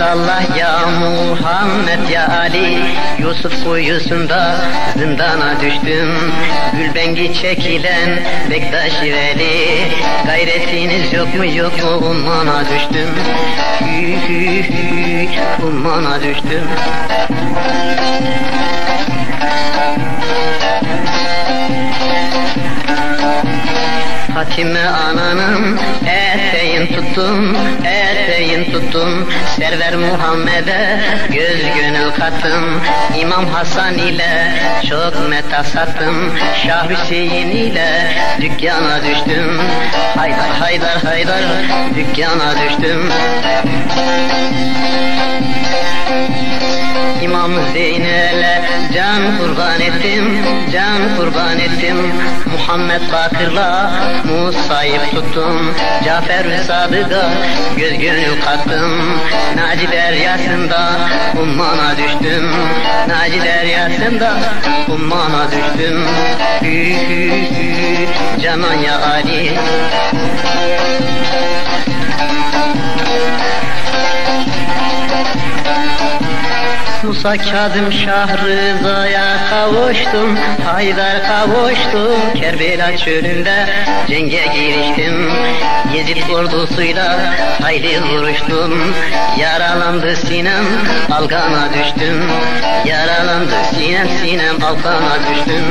Muhammed ya Ali. Yusuf kuyusunda zindana düştüm. Gülbengi çekilen Bektaş Veli. Gayretiniz yok mu? Yok mu? Ummana düştüm. Ummana düştüm. Fatime ananın tuttum, eteğin tuttum Server Muhammed'e göz gönül kattım İmam Hasan ile çok meta sattım Şah Hüseyin ile dükkana düştüm. Haydar haydar haydar dükkana düştüm. İmam Zeynel'e can kurban ettim, can kurban ettim Muhammed Bakır'la Musa'yı tuttum Cafer Sadık'a göz gönül kattım Naci deryasında ummana düştüm Naci deryasında ummana düştüm Hü canan ya Ali Musa Kazım Şah Rıza'ya kavuştum Haydar kavuştum. Kerbela çölünde cenge giriştim Yezid ordusuyla hayli vuruştum. Yaralandı sinem algana düştüm. Yaralandı sinem sinem algana düştüm.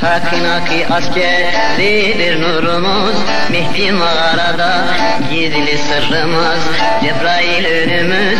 Takinaki askeridir nurumuz Mehdi mağarada gizli sırrımız. Cebrail önümüz